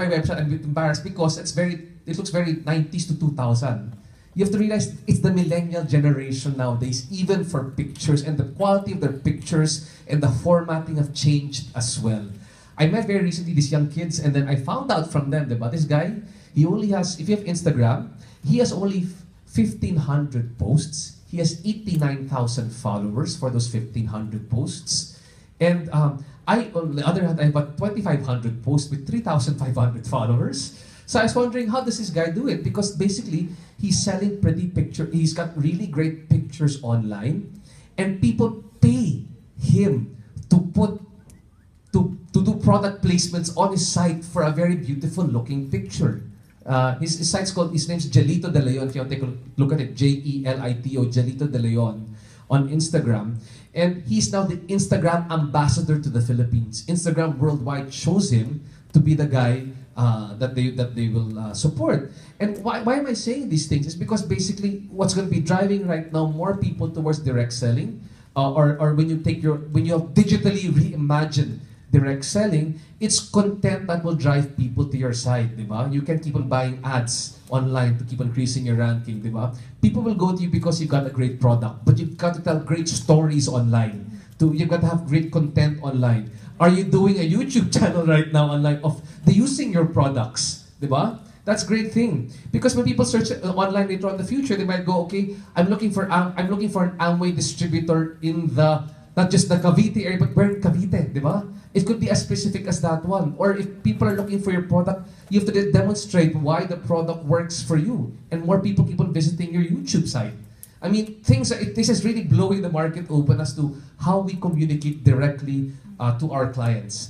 my website, I'm a bit embarrassed because it's very, it looks very 90s to 2000. You have to realize it's the millennial generation nowadays, even for pictures, and the quality of their pictures and the formatting have changed as well. I met very recently these young kids, and then I found out from them about this guy. He only has, if you have Instagram, he has only 1,500 posts. He has 89,000 followers for those 1,500 posts. And um, I, on the other hand, I about 2,500 posts with 3,500 followers. So I was wondering, how does this guy do it? Because basically, he's selling pretty picture. He's got really great pictures online, and people pay him to put to to do product placements on his site for a very beautiful looking picture. Uh, his, his site's called, his name's Jelito De Leon. If you want to take a look at it, J-E-L-I-T-O, Jelito De Leon on Instagram. And he's now the Instagram ambassador to the Philippines. Instagram worldwide chose him to be the guy uh, that they that they will uh, support. And why, why am I saying these things? It's because basically what's going to be driving right now more people towards direct selling, uh, or or when you take your when you have digitally reimagined direct selling, it's content that will drive people to your site, di ba? You can keep on buying ads online to keep on increasing your ranking, di ba? People will go to you because you've got a great product, but you've got to tell great stories online. To, you've got to have great content online. Are you doing a YouTube channel right now online of the using your products, di ba? That's a great thing because when people search uh, online later on in the future, they might go, okay, I'm looking for I'm looking for an Amway distributor in the not just the Cavite area, but where in Cavite, di ba? It could be as specific as that one. Or if people are looking for your product, you have to de- demonstrate why the product works for you. And more people keep on visiting your YouTube site. I mean, things. Are, this is really blowing the market open as to how we communicate directly uh, to our clients.